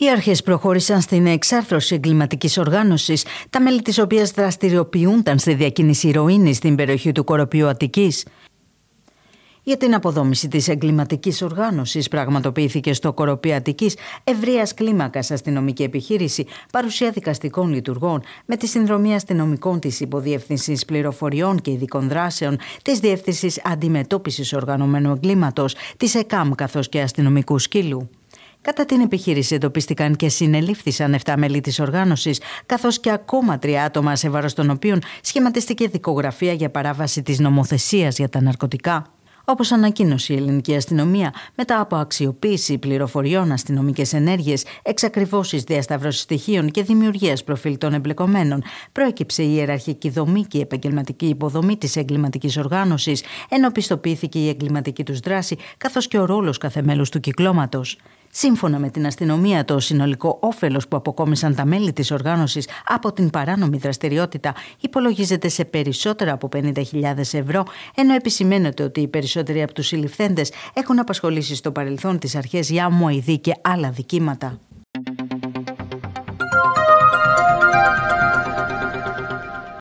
Οι αρχές προχώρησαν στην εξάρθρωση εγκληματικής οργάνωσης, τα μέλη της οποίας δραστηριοποιούνταν στη διακίνηση ηρωίνης στην περιοχή του Κοροπίου Αττικής. Για την αποδόμηση της εγκληματικής οργάνωσης, πραγματοποιήθηκε στο Κοροπίο Αττικής ευρείας κλίμακας αστυνομική επιχείρηση, παρουσία δικαστικών λειτουργών, με τη συνδρομή αστυνομικών της Υποδιεύθυνσης Πληροφοριών και Ειδικών Δράσεων, της Διεύθυνσης Αντιμετώπισης Οργανωμένου Εγκλήματος, της ΕΚΑΜ καθώς και αστυνομικού σκύλου. Κατά την επιχείρηση εντοπίστηκαν και συνελήφθησαν 7 μέλη της οργάνωσης, καθώς και ακόμα τρία άτομα σε βάρος των οποίων σχηματίστηκε δικογραφία για παράβαση της νομοθεσίας για τα ναρκωτικά. Όπως ανακοίνωσε η ελληνική αστυνομία, μετά από αξιοποίηση πληροφοριών, αστυνομικές ενέργειες, εξακριβώσεις διασταυρώσει στοιχείων και δημιουργίας προφίλ των εμπλεκομένων, προέκυψε η ιεραρχική δομή και η επαγγελματική υποδομή της εγκληματικής οργάνωσης, ενώ πιστοποιήθηκε η εγκληματική τους δράση, καθώς και ο ρόλος κάθε μέλους του κυκλώματος. Σύμφωνα με την αστυνομία, το συνολικό όφελος που αποκόμισαν τα μέλη της οργάνωσης από την παράνομη δραστηριότητα υπολογίζεται σε περισσότερα από 50.000 ευρώ, ενώ επισημαίνεται ότι οι περισσότεροι από τους συλληφθέντες έχουν απασχολήσει στο παρελθόν τις αρχές για αμοειδή και άλλα δικήματα.